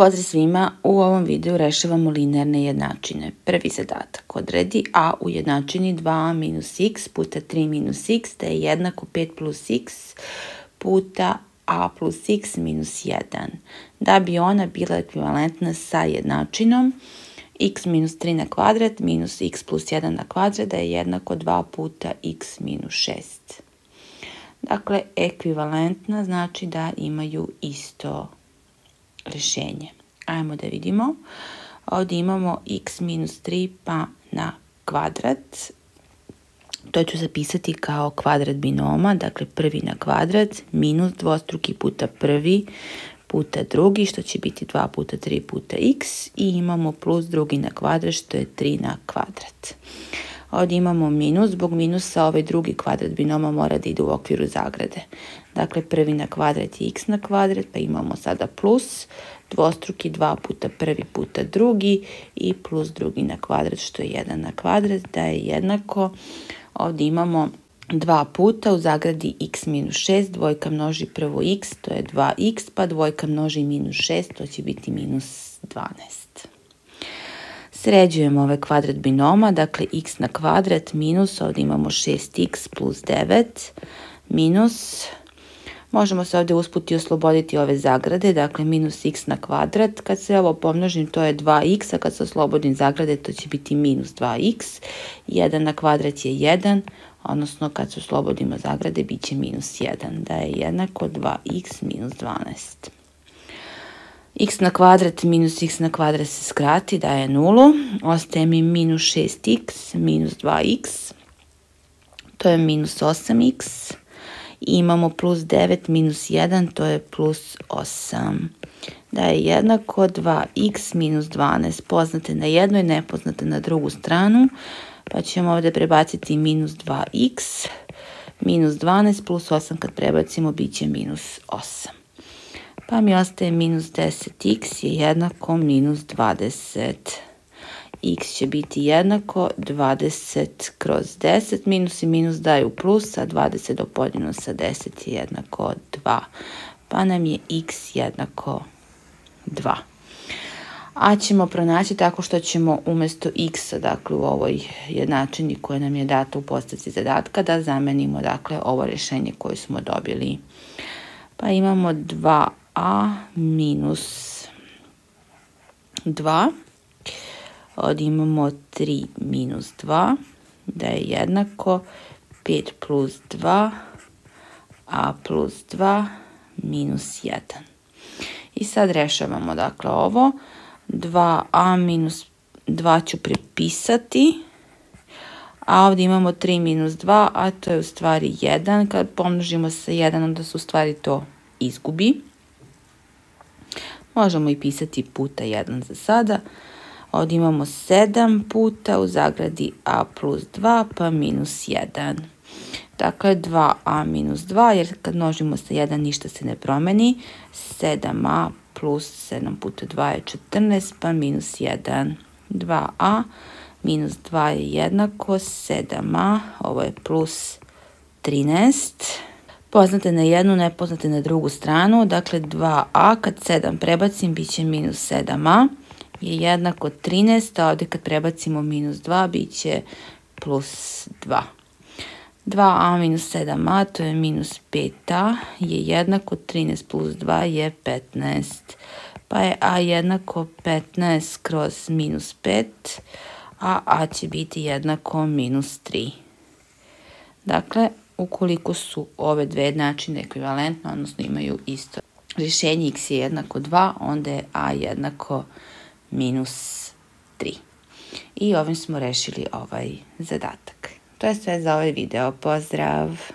Pozdrav svima, u ovom videu rešavamo linearne jednačine. Prvi zadatak, odredi a u jednačini 2a minus x puta 3 minus x da je jednako 5 plus x puta a plus x minus 1. Da bi ona bila ekvivalentna sa jednačinom x minus 3 na kvadrat minus x plus 1 na kvadrat da je jednako 2 puta x minus 6. Dakle, ekvivalentna znači da imaju isto rješenje. Ajmo da vidimo. Ovdje imamo x minus 3 pa na kvadrat. To ću zapisati kao kvadrat binoma, dakle prvi na kvadrat minus dvostruki puta prvi puta drugi, što će biti 2 puta 3 puta x i imamo plus drugi na kvadrat, što je 3 na kvadrat. Ovdje imamo minus, zbog minusa ovaj drugi kvadrat binoma mora da ide u okviru zagrade. Dakle, prvi na kvadrat je x na kvadrat, pa imamo sada plus, dvostruki 2 puta prvi puta drugi i plus drugi na kvadrat, što je 1 na kvadrat, da je jednako. Ovdje imamo dva puta u zagradi x minus 6, dvojka množi prvo x, to je 2x, pa dvojka množi minus 6, to će biti minus 12. Sređujemo ovaj kvadrat binoma, dakle x na kvadrat minus, ovdje imamo 6x plus 9, minus, možemo se ovdje usputi osloboditi ove zagrade, dakle minus x na kvadrat, kad se ovo pomnožim to je 2x, a kad se oslobodim zagrade to će biti minus 2x, 1 na kvadrat je 1, odnosno kad se oslobodimo zagrade bit će minus 1, da je jednako 2x minus 12 x na kvadrat minus x na kvadrat se skrati, daje nulu. Ostaje mi minus 6x minus 2x. To je minus 8x. I imamo plus 9 minus 1, to je plus 8. Da je jednako 2x minus 12. Poznate na jednoj, nepoznate na drugu stranu. Pa ćemo ovdje prebaciti minus 2x. Minus 12 plus 8 kad prebacimo bit će minus 8 pa mi ostaje minus 10x je jednako minus 20. x će biti jednako 20 kroz 10, minus i minus daju plus, a 20 do podijeljeno sa 10 je jednako 2. Pa nam je x jednako 2. A ćemo pronaći tako što ćemo umjesto x, dakle u ovoj jednačini koje nam je dato u postavci zadatka, da zamenimo dakle ovo rješenje koje smo dobili. Pa imamo 2 a minus 2. Ovdje imamo 3 minus 2, da je jednako 5 plus 2, a plus 2 minus 1. I sad rešavamo dakle ovo. 2a minus 2 ću prepisati. A ovdje imamo 3 minus 2, a to je u stvari 1. Kad pomnožimo sa 1, onda se u stvari to izgubi. Možemo i pisati puta 1 za sada. Ovdje imamo 7 puta u zagradi a plus 2 pa minus 1. Dakle 2a minus 2 jer kad množimo sa 1 ništa se ne promeni. 7a plus 7 puta 2 je 14 pa minus 1. 2a minus 2 je jednako 7a, ovo je plus 13 poznate na jednu, nepoznate na drugu stranu. Dakle, 2a kad 7 prebacim, bit će minus 7a je jednako 13, a ovdje kad prebacimo minus 2, bit će plus 2. 2a minus 7a, to je minus 5a, je jednako 13 plus 2 je 15. Pa je a jednako 15 kroz minus 5, a a će biti jednako minus 3. Dakle, ukoliko su ove dve jednačine ekvivalentne, odnosno imaju isto rješenje x je jednako 2, onda je a jednako minus 3. I ovim smo rešili ovaj zadatak. To je sve za ovaj video. Pozdrav!